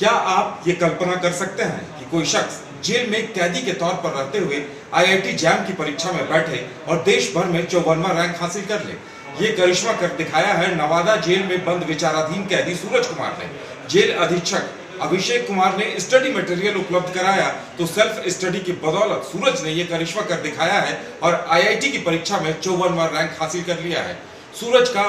क्या आप ये कल्पना कर सकते हैं कि कोई शख्स जेल में कैदी के तौर पर रहते हुए आईआईटी जैम की परीक्षा में बैठे और देश भर में चौवनवा रैंक हासिल कर ले? ये करिश्मा कर दिखाया है नवादा जेल में बंद विचाराधीन कैदी सूरज कुमार ने। जेल अधीक्षक अभिषेक कुमार ने स्टडी मटेरियल उपलब्ध कराया तो सेल्फ स्टडी की बदौलत सूरज ने ये करिश्मा कर दिखाया है और आईआईटी की परीक्षा में चौवनवा रैंक हासिल कर लिया है। सूरज का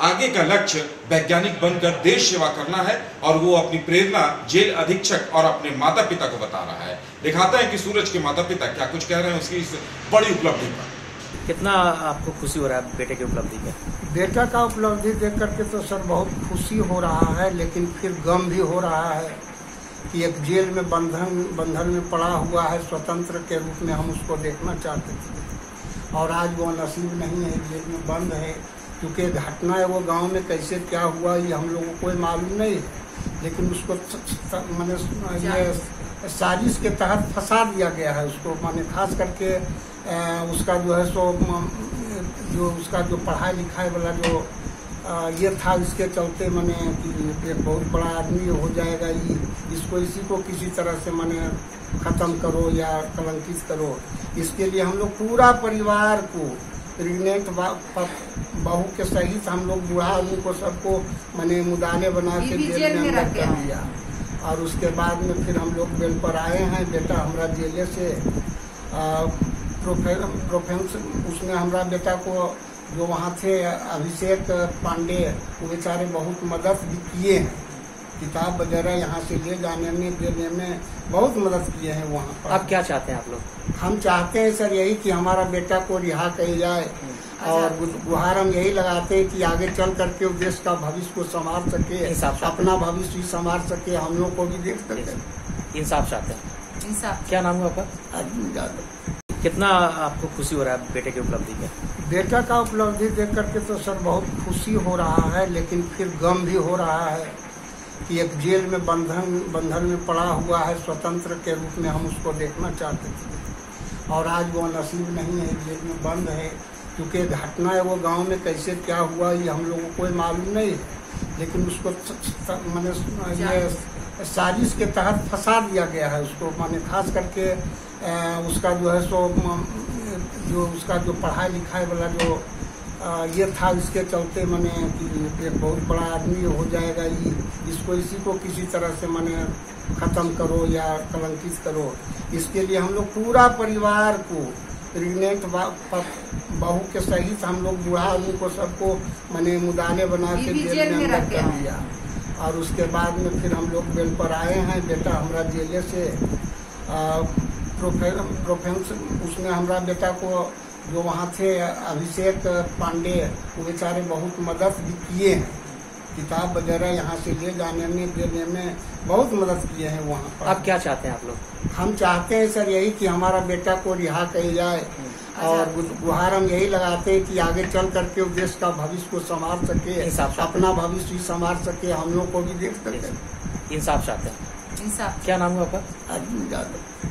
आगे का लक्ष्य वैज्ञानिक बनकर देश सेवा करना है और वो अपनी प्रेरणा जेल अधीक्षक और अपने माता पिता को बता रहा है। दिखाता है कि सूरज के माता पिता क्या कुछ कह रहे हैं उसकी इस बड़ी उपलब्धि पर। कितना आपको खुशी हो रहा है बेटे की उपलब्धि में? बेटा का उपलब्धि देख करके तो सर बहुत खुशी हो रहा है लेकिन फिर गम भी हो रहा है कि एक जेल में बंधन बंधन में पड़ा हुआ है स्वतंत्र के रूप में हम उसको देखना चाहते थे। और आज वो नसीब नहीं है जेल में बंद है क्योंकि घटना है वो गाँव में कैसे क्या हुआ ये हम लोगों को कोई मालूम नहीं है। लेकिन उसको मैंने ये साजिश के तहत फंसा दिया गया है उसको। माने खास करके उसका जो है सो जो उसका जो पढ़ाई लिखाई वाला जो ये था इसके चलते मैंने कि एक बहुत बड़ा आदमी हो जाएगा ये। इसको इसी को किसी तरह से मैंने ख़त्म करो या कलंकित करो। इसके लिए हम लोग पूरा परिवार को प्रेगनेंट बहू के सहित हम लोग बुढ़ा को सबको मैंने मुदाने बना के जेल में अंदर कर दिया। और उसके बाद में फिर हम लोग बेल पर आए हैं बेटा हमारा जेले से प्रोफेंस उसने हमारा बेटा को जो वहाँ थे अभिषेक पांडे वो बेचारे बहुत मदद भी किए। हैं किताब वगैरह यहाँ से ले जाने में देने में बहुत मदद किए हैं वहाँ पर। आप क्या चाहते हैं आप लोग? हम चाहते हैं सर यही कि हमारा बेटा को रिहा कर जाए। अच्छा। और गुहार हम यही लगाते हैं कि आगे चल करके वो देश का भविष्य को संभाल सके अपना भविष्य भी संभाल सके हम लोग को भी देख सके। इंसाफ चाहते हैं। इंसाफ। क्या नाम है आपका? अर्जुन यादव। कितना आपको खुशी हो रहा है बेटे की उपलब्धि में? बेटा का उपलब्धि देख करके तो सर बहुत खुशी हो रहा है लेकिन फिर गम भी हो रहा है। एक जेल में बंधन बंधन में पड़ा हुआ है स्वतंत्र के रूप में हम उसको देखना चाहते थे। और आज वो नसीब नहीं है जेल में बंद है। क्योंकि घटना है वो गाँव में कैसे क्या हुआ ये हम लोगों को मालूम नहीं है। लेकिन उसको मैंने ये साजिश के तहत फंसा दिया गया है उसको। मैंने खास करके आ, उसका जो है सो जो उसका जो पढ़ाई लिखाई वाला जो ये था इसके चलते मैंने कि एक बहुत बड़ा आदमी हो जाएगा ये। इसको इसी को किसी तरह से मैंने ख़त्म करो या कलंकित करो। इसके लिए हम लोग पूरा परिवार को प्रेगनेंट बहू के सहित हम लोग बुढ़ा आदमी को सबको मैंने मुदाने बना के जेल में अंदर कर दिया। और उसके बाद में फिर हम लोग बेल पर आए हैं बेटा हमारा जेले से प्रोफेंस उसने हमारा बेटा को जो वहाँ थे अभिषेक पांडे वो बेचारे बहुत मदद भी किए हैं। किताब वगैरह यहाँ से ले जाने में देने में बहुत मदद किए हैं वहाँ पर। आप क्या चाहते हैं आप लोग? हम चाहते हैं सर यही कि हमारा बेटा को रिहा कर जाए। अच्छा। और गुहार हम यही लगाते हैं कि आगे चल करके वो देश का भविष्य को संभाल सके अपना भविष्य भी संभाल सके हम लोग को भी देख सके। इंसाफ चाहते हैं। इंसाफ क्या नाम है आपका? अर्जुन यादव।